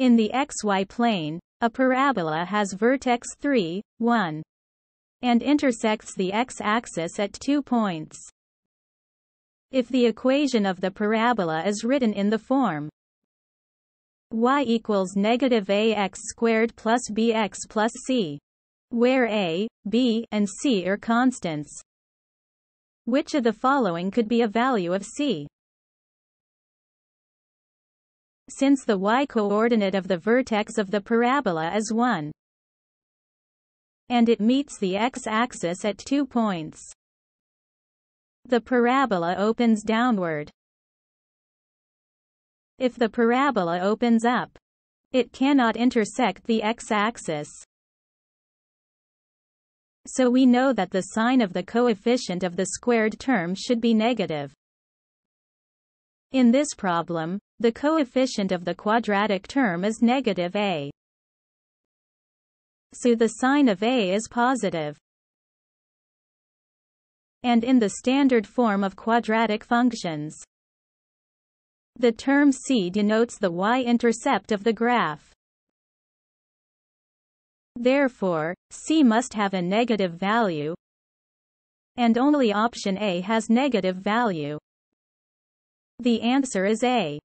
In the xy plane, a parabola has vertex 3, 1, and intersects the x-axis at two points. If the equation of the parabola is written in the form y equals negative ax squared plus bx plus c, where a, b, and c are constants, which of the following could be a value of c? Since the y-coordinate of the vertex of the parabola is 1, and it meets the x-axis at two points, the parabola opens downward. If the parabola opens up, it cannot intersect the x-axis. So we know that the sign of the coefficient of the squared term should be negative. In this problem, the coefficient of the quadratic term is negative a. So the sign of a is positive. And in the standard form of quadratic functions, the term c denotes the y-intercept of the graph. Therefore, c must have a negative value, and only option A has negative value. The answer is A.